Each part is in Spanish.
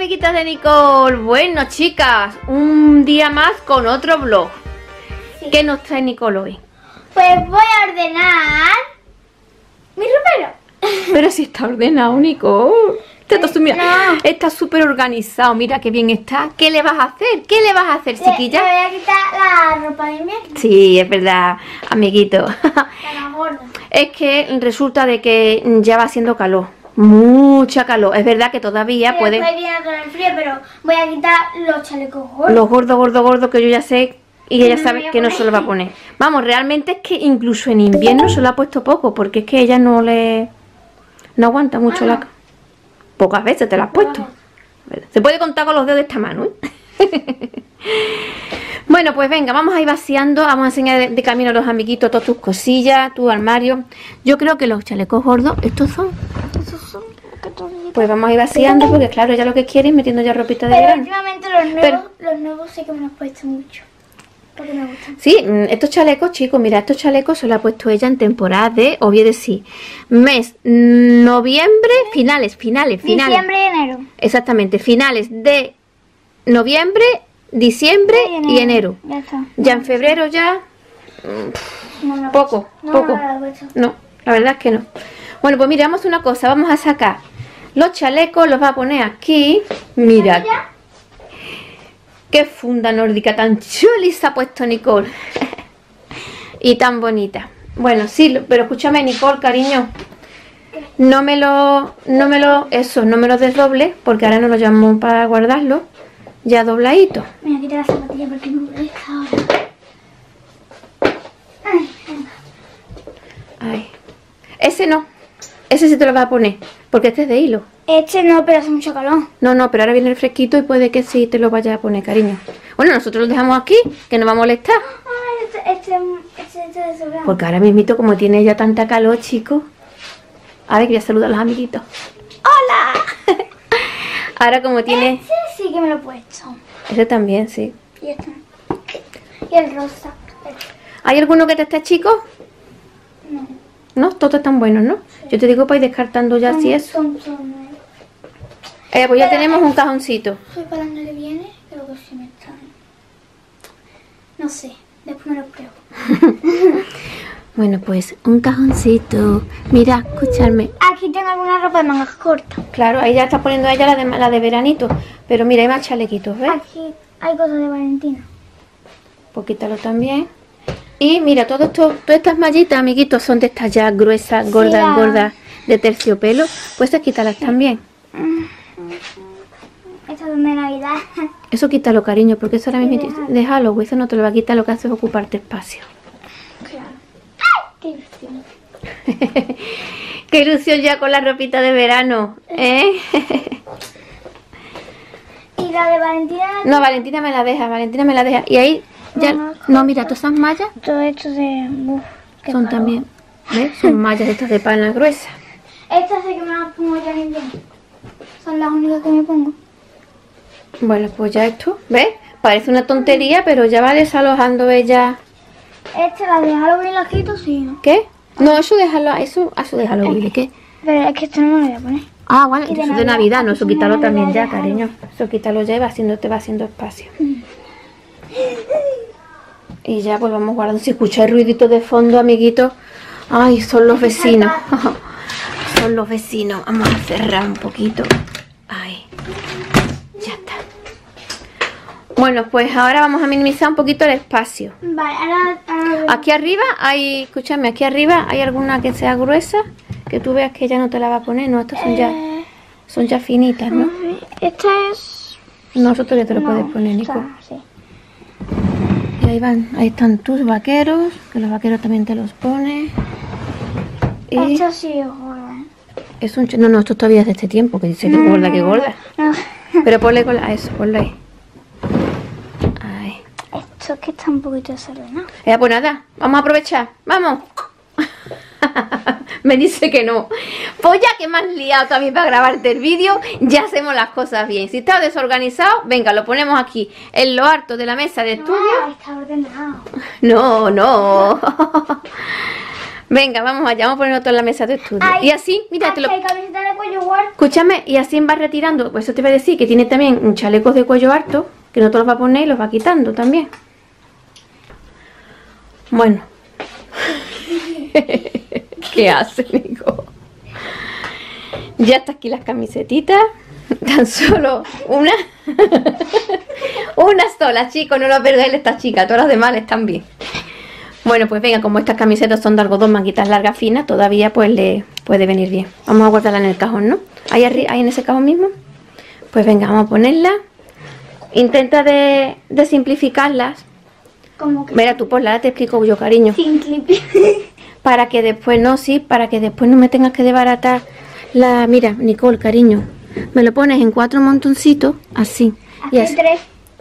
amiguitas de Nicole. Bueno, chicas, un día más con otro vlog. Sí. ¿Qué nos trae Nicole hoy? Pues voy a ordenar mi ropero. Pero si está ordenado, Nicole. Está todo su- mira, No. está súper organizado. Mira qué bien está. ¿Qué le vas a hacer? ¿Qué le vas a hacer, Le, le chiquilla? voy a quitar la ropa de mi Sí, es verdad, amiguito. la es que resulta de que ya va haciendo calor. Mucha calor. Es verdad que todavía Y puede... Frío, pero voy a quitar los chalecos gordos. Los gordos, gordos, gordos que yo ya sé y ella sabe que no se lo va a poner. Vamos, realmente es que incluso en invierno se lo ha puesto poco porque es que ella no le... No aguanta mucho Ah. la... Pocas veces te la has puesto. Se puede contar con los dedos de esta mano, ¿eh? bueno, pues venga, vamos a ir vaciando. Vamos a enseñar de, de camino a los amiguitos todas tus cosillas, tu armario. Yo creo que los chalecos gordos, estos son... Pues vamos a ir vaciando porque claro, ella lo que quiere es metiendo ya ropita de Pero verano. últimamente los nuevos, Pero- los nuevos sí que me los he puesto mucho. Porque me gustan. Sí, mm, estos chalecos, chicos, mira, estos chalecos se los ha puesto ella en temporada de, o bien decir, mes mm, noviembre, finales, finales, finales. Diciembre y enero. Exactamente, finales de noviembre, diciembre y enero. Ya está. Ya en febrero ya, No lo he poco. No, poco. No. No, la verdad es que no. Bueno, pues mira, vamos a una cosa, vamos a sacar los chalecos, los va a poner aquí. Mira, qué funda nórdica tan chuli se ha puesto Nicole. y tan bonita. Bueno, sí, pero escúchame, Nicole, cariño. No me lo, no me lo, eso, no me lo desdoble, porque ahora no lo llevamos para guardarlo. Ya dobladito. Me voy a quitar la zapatilla porque me molesta ahora. Ay, venga. Ay. Ese no. Ese sí te lo vas a poner, porque este es de hilo. Este no, pero hace mucho calor. No, no, pero ahora viene el fresquito y puede que sí te lo vayas a poner, cariño. Bueno, nosotros lo dejamos aquí, que no va a molestar. Ay, este, este, este, este. Porque ahora mismito, como tiene ya tanta calor, chicos. A ver, quería saludar a los amiguitos. ¡Hola! ahora como tiene... Este sí que me lo he puesto. Ese también, sí. Y este. Y el rosa. ¿Hay alguno que te esté chico? No. No, todos están buenos, ¿no? Yo te digo para ir descartando ya si es. Son, son, eh. Pues ya tenemos un cajoncito. Soy para que viene, creo que sí me están. No sé, después me lo pruebo. Bueno, pues un cajoncito. Mira, escucharme. Aquí tengo alguna ropa de mangas cortas. Claro, ahí ya está poniendo ella la de, la de veranito. Pero mira, hay más chalequitos, ¿ves? Aquí hay cosas de Valentina. Pues quítalo también. Y mira, todo esto, todas estas mallitas, amiguitos, son de estas ya gruesas, gordas, gordas, de terciopelo. Pues quítalas también. Estas son de Navidad. Eso quítalo, cariño, porque eso ahora mismo déjalo. Halloween, eso no te lo va a quitar, lo que hace es ocuparte espacio. claro. ¡Ay! ¡Qué ilusión! Qué ilusión ya con la ropita de verano, ¿eh? Y la de Valentina. no, Valentina me la deja, Valentina me la deja. Y ahí ya, No, mira, todas esas mallas Todo esto de. Uf, son calor. también, ¿ves? Son mallas estas de pana gruesa. Estas sí que me las pongo ya en invierno. Son las únicas que me pongo. Bueno, pues ya esto, ¿ves? Parece una tontería, pero ya va desalojando ella. Esta la de Halloween la quito, sí, ¿no? ¿Qué? No, eso déjalo, eso, eso déjalo, Willy, ¿qué? Pero es que esto no me lo voy a poner. Ah, bueno, eso de Navidad, Navidad, no, eso quítalo también ya, cariño. Eso quítalo ya y va haciendo, te va haciendo espacio. Y ya pues vamos guardando. Si escucháis ruidito de fondo, amiguitos, ay, son los vecinos. son los vecinos. Vamos a cerrar un poquito. Ay, ya está. Bueno, pues ahora vamos a minimizar un poquito el espacio. Vale, ahora. ahora Aquí arriba hay, escúchame, aquí arriba hay alguna que sea gruesa, que tú veas que ella no te la va a poner, no, estas son ya, Eh, son ya finitas, ¿no? Esta es. Nosotros ya te lo no, puedes poner, Nico. sí. Ahí van, ahí están tus vaqueros, que los vaqueros también te los pones. Y Esta sí es gorda. ¿eh? es un, no, no, esto todavía es de este tiempo, que dice que gorda, que gorda. No. Pero ponle con la, a eso, ponle ahí. Ay. Esto es que está un poquito desordenado. Ya, pues nada, vamos a aprovechar, vamos. Me dice que no. Pues ya que me has liado también para grabarte el vídeo, ya hacemos las cosas bien. Si está desorganizado, venga, lo ponemos aquí, en lo harto de la mesa de estudio. Ah, está ordenado. No, no. Venga, vamos allá, vamos a ponerlo todo en la mesa de estudio. Ay, y así, mira, te lo... De cuello. Escúchame, y así va retirando. Pues eso te iba a decir que tiene también un chalecos de cuello alto, que no te los va a poner y los va quitando también. Bueno. ¿Qué hace? Ya está aquí las camisetitas. Tan solo una. una sola, chicos. No lo perdáis esta chica. Todas las demás están bien. Bueno, pues venga, como estas camisetas son de algodón, manguitas largas, finas, todavía pues le puede venir bien. Vamos a guardarla en el cajón, ¿no? Ahí, arri- ahí en ese cajón mismo. Pues venga, vamos a ponerla. Intenta de, de simplificarlas. Como que Mira, tú ponla, ahora te explico yo, cariño. Para que después, no, sí, para que después no me tengas que desbaratar la... Mira, Nicole, cariño, me lo pones en cuatro montoncitos, así. Y así. tres.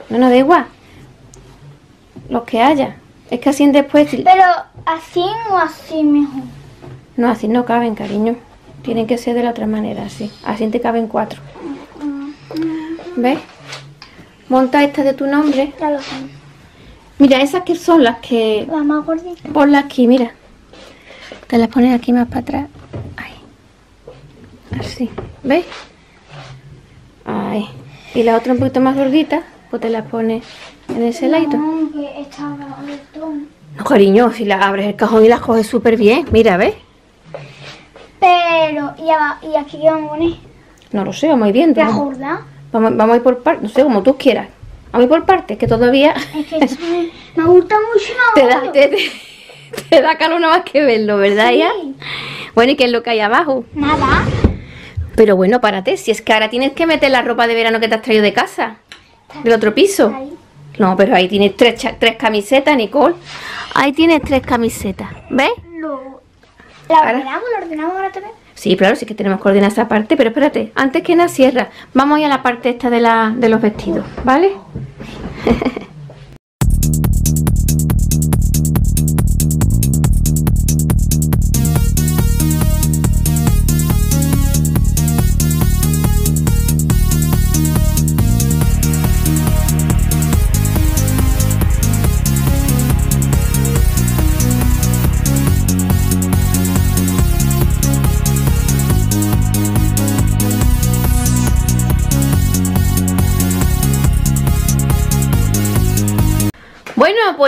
No, no, da igual. Los que haya. Es que así después... Pero así o así mejor. No, así no caben, cariño. Tienen que ser de la otra manera, así. Así te caben cuatro. ¿Ves? Monta esta de tu nombre. Ya lo sé. Mira, esas que son las que... La más gordita. Ponla aquí, mira. Te las pones aquí más para atrás. Así. ¿Ves? Ahí. Y la otra un poquito más gordita, pues te la pones en ese. No. No, cariño, si la abres el cajón y las coges súper bien. Mira, ¿ves? Pero, y, aquí qué vamos a poner. No lo sé, vamos a ir viendo. La Vamos, gorda. vamos, vamos a ir por partes. No sé, como tú quieras. Vamos a ir por partes, que todavía Es que eso me, me gusta mucho. te da, te, te- te da calor nada más que verlo, ¿verdad, ya? Sí. Bueno, ¿y qué es lo que hay abajo? Nada. Pero bueno, párate, si es que ahora tienes que meter la ropa de verano que te has traído de casa, del otro piso. No, pero ahí tienes tres, tres camisetas, Nicole. Ahí tienes tres camisetas, ¿ves? La ordenamos, la ordenamos ahora también. Sí, claro, sí que tenemos que ordenar esa parte, pero espérate, antes que nada cierra. Vamos a ir a la parte esta de, la, de los vestidos, ¿vale?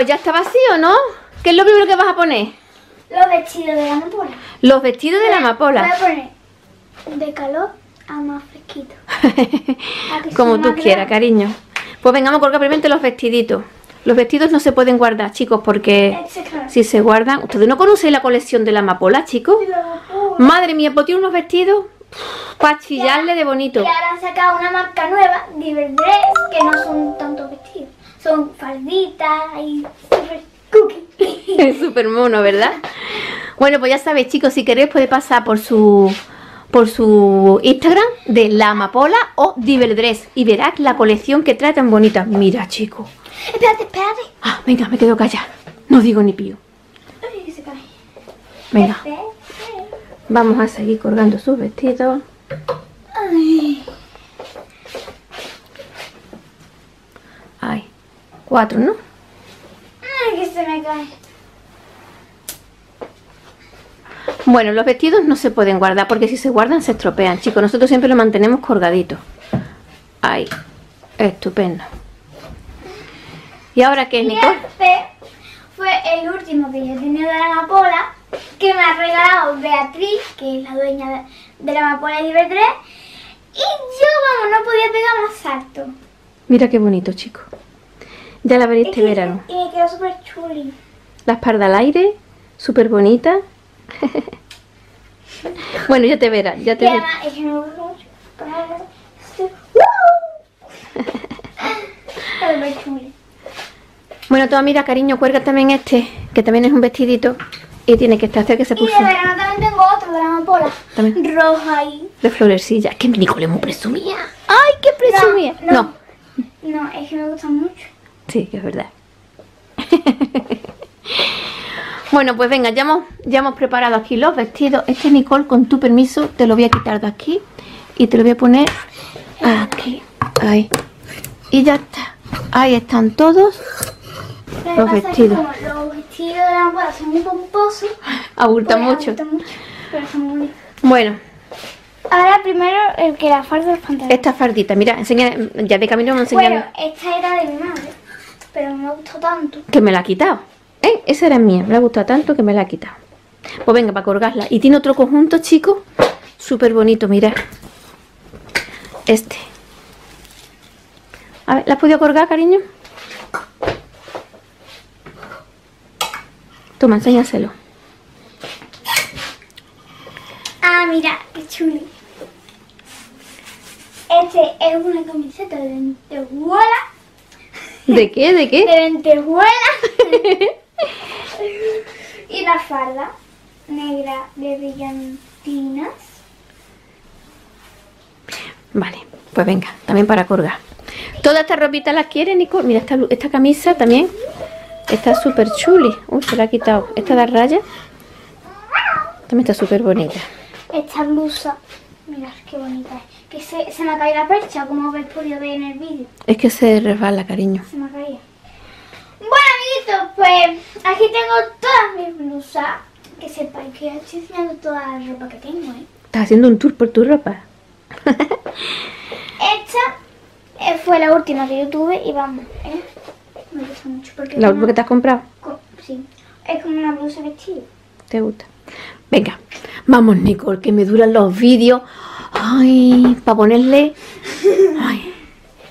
pues ya está vacío, ¿no? ¿Qué es lo primero que vas a poner? Los vestidos de la amapola. Los vestidos de la Voy a amapola. poner de calor a más fresquito. A Como tú quieras, cariño. Pues venga, vamos a primero los vestiditos. Los vestidos no se pueden guardar, chicos, porque si se guardan... ¿Ustedes no conocen la colección de la amapola, chicos? Amapola. Madre mía, pues tiene unos vestidos para chillarle de bonito. Y ahora han sacado una marca nueva, Diverdress, que no son tantos vestidos. Son falditas y super cookie. Es súper mono, ¿verdad? Bueno, pues ya sabéis, chicos, si queréis puede pasar por su por su Instagram de la amapola o Diverdress y verás la colección que trae tan bonita. Mira, chicos. espérate, espérate. Ah, venga, me quedo callada. No digo ni pío. Ay, que se cae. Venga, vamos a seguir colgando sus vestidos. Ay, cuatro, ¿no? Ay, que se me cae. Bueno, los vestidos no se pueden guardar porque si se guardan se estropean, chicos. Nosotros siempre lo mantenemos colgadito. Ahí, estupendo. ¿Y ahora qué es, Nicole? este fue el último que yo tenía de la amapola, que me ha regalado Beatriz, que es la dueña de, la amapola de Diverdress. Y yo, vamos, no podía pegar más alto. Mira qué bonito, chicos. Ya la veréis Es este que- verano. Y me quedó súper chuli. La espalda al aire, súper bonita. bueno, ya te verás, ya Y te verás. Bueno, toma, mira, cariño, cuelga también este, que también es un vestidito. Y tiene que estar cerca que se Y puso de verano también tengo otro de la amapola. También. Roja ahí. de florecilla. Es que mi Nicole muy presumida. ¡Ay, qué presumida! No, no. no. No, es que me gusta mucho. Sí, que es verdad. bueno, pues venga, ya hemos, ya hemos preparado aquí los vestidos. Este Nicole, con tu permiso, te lo voy a quitar de aquí y te lo voy a poner aquí. Ahí. Y ya está. Ahí están todos. Los que vestidos. como los vestidos de la amapola son muy pomposos. Abulta pues, mucho. abultan mucho, pero son muy bonitos. Bueno, Ahora primero el que la falda de los pantalones. esta fardita, mira, enseña, ya de camino me enseñan Bueno, esta era de mi madre, pero me gustó tanto. que me la ha quitado. ¿Eh? Esa era mía, me ha gustado tanto que me la ha quitado. Pues venga, para colgarla. Y tiene otro conjunto, chicos, súper bonito, mirad. Este. A ver, ¿la has podido colgar, cariño? Toma, enséñaselo. Ah, mira, qué chuli. Este es una camiseta de lentejuela. ¿De qué? ¿De De qué? lentejuela. y la falda negra de brillantinas. Vale, pues venga, también para colgar. Toda esta ropita la quiere, Nico. Mira, esta, esta camisa también está súper chuli. Uy, se la ha quitado. Esta de raya también está súper bonita. Esta blusa, mirad qué bonita es. Que se, se me ha caído la percha, como habéis podido ver en el vídeo. Es que se resbala, cariño. Se me ha caído. Bueno, amiguitos, pues aquí tengo todas mis blusas. Que sepáis que estoy enseñando toda la ropa que tengo, ¿eh? Estás haciendo un tour por tu ropa. Esta eh, fue la última que yo tuve y vamos, ¿eh? Me gusta mucho porque La última que te has comprado. co- sí, es como una blusa vestido. ¿Te gusta? Venga, vamos, Nicole, que me duran los vídeos. Ay, para ponerle. Ay,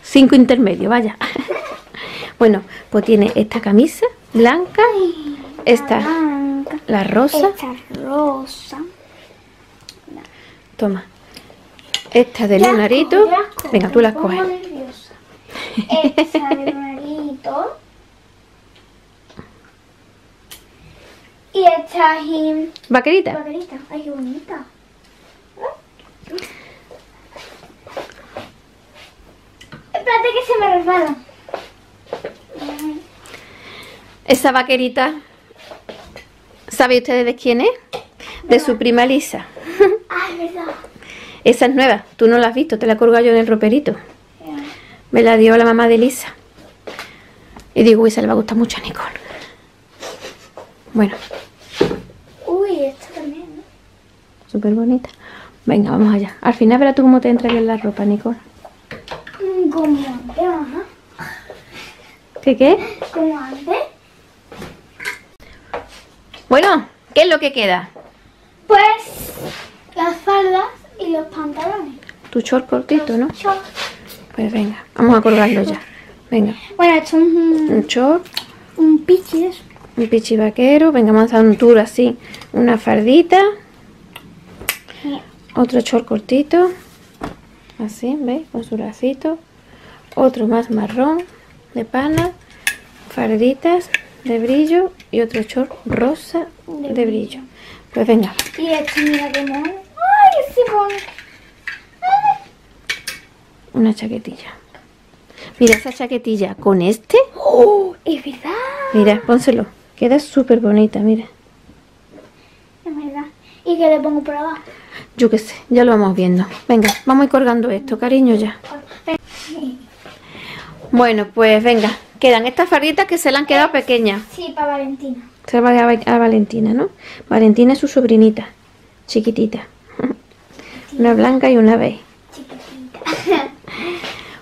cinco intermedios, vaya. Bueno, pues tiene esta camisa blanca, esta, Blanca. la rosa. Esta rosa. Toma. Esta de lunarito. Venga, tú las coges. nerviosa. Esta de lunarito. Y esta y... Vaquerita. Vaquerita. Ay, qué bonita. Espérate que se me resbala. Esa vaquerita. ¿Sabe ustedes de quién es? De su prima Lisa. Ah, es verdad. Esa es nueva. Tú no la has visto, te la he colgado yo en el roperito. Me la dio la mamá de Lisa. Y digo, uy, se le va a gustar mucho a Nicole. Bueno, Uy, esta también, ¿no? súper bonita. Venga, vamos allá. Al final verás tú cómo te entra bien la ropa, Nicole. Como antes. ¿Qué qué? Como antes. Bueno, ¿qué es lo que queda? Pues las faldas y los pantalones. Tu short cortito, ¿no? Short. Pues venga, vamos a colgarlo ya. Venga, Bueno, esto es un, un short, un pichi eso. un pichi vaquero. Venga, vamos a dar un tour así. Una fardita, otro short cortito. Así, ¿veis? Con su lacito. Otro más marrón de pana. Farditas de brillo y otro short rosa de brillo. Pues venga, Y este, mira qué mono. Ay, ese mono. una chaquetilla. Mira esa chaquetilla con este. Oh, es verdad. Mira, pónselo. Queda súper bonita, mira. Es verdad. ¿Y qué le pongo por abajo? Yo qué sé, ya lo vamos viendo. Venga, vamos a ir colgando esto, cariño, ya. Bueno, pues venga. Quedan estas farditas que se le han quedado pequeñas. Sí, para Valentina. Se va a, a Valentina, ¿no? Valentina es su sobrinita, chiquitita. Una blanca y una beige. Chiquitita.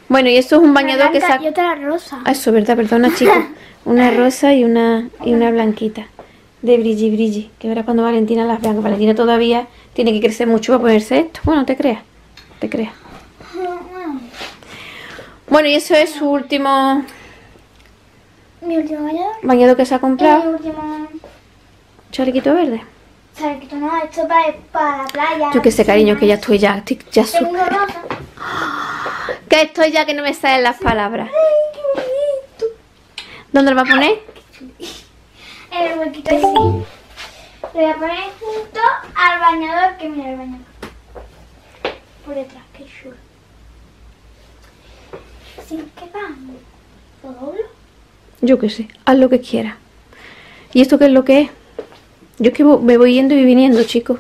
Bueno, y esto es un bañador que saca... Y otra rosa. Ah, eso, verdad, perdona, chicos. Una rosa y una, y una blanquita. De brilli brilli. Que verás cuando Valentina las vea. Valentina todavía tiene que crecer mucho para ponerse esto. Bueno, te creas. Te creas. Bueno, y eso es su último Mi último bañador. bañador que se ha Y mi comprado. último... Chalequito verde. ¿Sabes que no? Esto para, para la playa. Yo que sé, cariño, que ya estoy ya. Ya Tengo rosa. Que estoy ya que no me salen las palabras. Ay, qué bonito. ¿Dónde lo va a poner? En el huequito así. Lo voy a poner junto al bañador, que mira el bañador. Por detrás, qué chulo. Así que vamos. ¿Lo doblo? Yo que sé. Haz lo que quieras. ¿Y esto qué es lo que es? Yo es que me voy yendo y viniendo, chicos.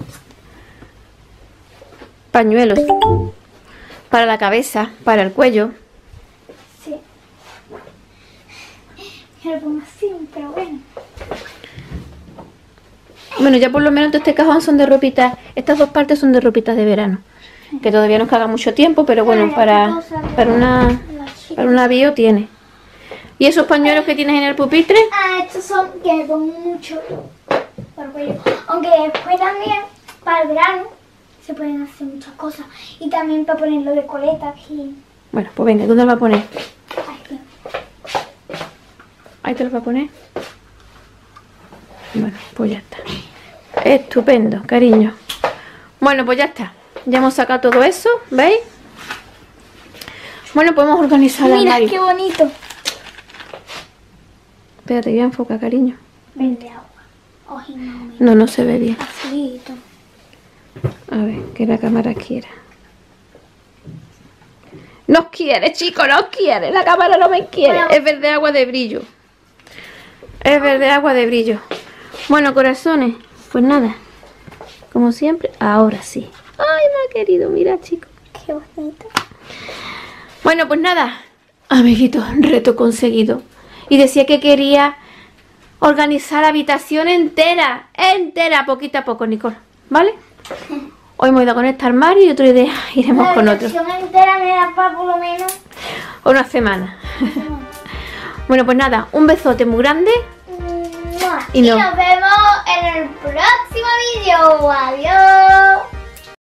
Pañuelos. Para la cabeza, para el cuello. Sí. Lo pongo así, pero bueno. Bueno, ya por lo menos este cajón son de ropitas. Estas dos partes son de ropitas de verano. Que todavía nos caga mucho tiempo, pero bueno, para, para, una, para un navío tiene. ¿Y esos pañuelos que tienes en el pupitre? Ah, estos son que pongo mucho. Aunque después también, para el verano, se pueden hacer muchas cosas. Y también para ponerlo de coleta aquí. Bueno, pues venga, ¿dónde lo va a poner? Aquí. Ahí te lo va a poner. Bueno, pues ya está. Estupendo, cariño. Bueno, pues ya está. Ya hemos sacado todo eso, ¿veis? Bueno, podemos organizar el Mira, armario. qué bonito. Espérate, voy a enfocar, cariño. Vende agua. No. No, se ve bien. Azulito. A ver, que la cámara quiera. Nos quiere, chico, nos quiere. La cámara no me quiere. Bueno. Es verde agua de brillo. Es verde agua de brillo. Bueno, corazones, pues nada. Como siempre, ahora sí. Ay, me ha querido, mira, chico. Qué bonito. Bueno, pues nada, amiguitos, reto conseguido. Y decía que quería organizar habitación entera, entera, poquito a poco, Nicole. ¿Vale? Hoy hemos ido con este armario y otro día iremos La con otro. habitación entera me da para por lo menos. Una semana. Bueno, pues nada, un besote muy grande. Mua. Y Y no. nos vemos en el próximo vídeo. Adiós.